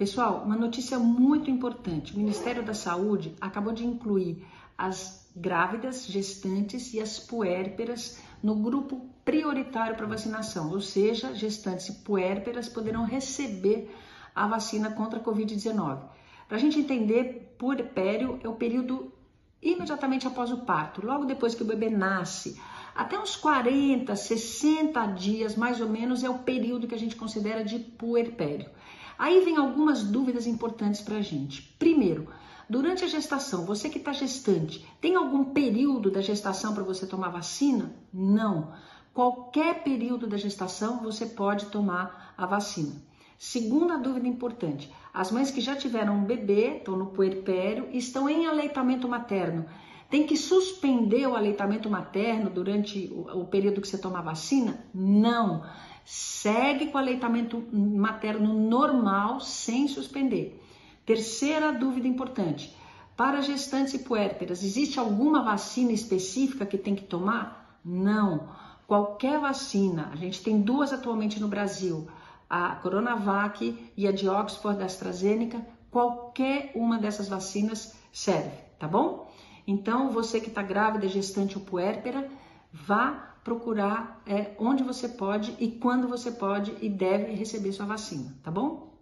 Pessoal, uma notícia muito importante: o Ministério da Saúde acabou de incluir as grávidas, gestantes e as puérperas no grupo prioritário para vacinação, ou seja, gestantes e puérperas poderão receber a vacina contra a Covid-19. Para a gente entender, puerpério é o período imediatamente após o parto, logo depois que o bebê nasce. Até uns 40, 60 dias, mais ou menos, é o período que a gente considera de puerpério. Aí vem algumas dúvidas importantes para a gente. Primeiro, durante a gestação, você que está gestante, tem algum período da gestação para você tomar vacina? Não. Qualquer período da gestação você pode tomar a vacina. Segunda dúvida importante: as mães que já tiveram um bebê, estão no puerpério, estão em aleitamento materno. Tem que suspender o aleitamento materno durante o, período que você toma a vacina? Não. Segue com aleitamento materno normal, sem suspender. Terceira dúvida importante: para gestantes e puérperas, existe alguma vacina específica que tem que tomar? Não. Qualquer vacina, a gente tem duas atualmente no Brasil a Coronavac e a de Oxford da AstraZeneca, qualquer uma dessas vacinas serve, tá bom? Então, você que está grávida, gestante ou puérpera, vá procurar é, onde você pode e quando você pode e deve receber sua vacina, tá bom?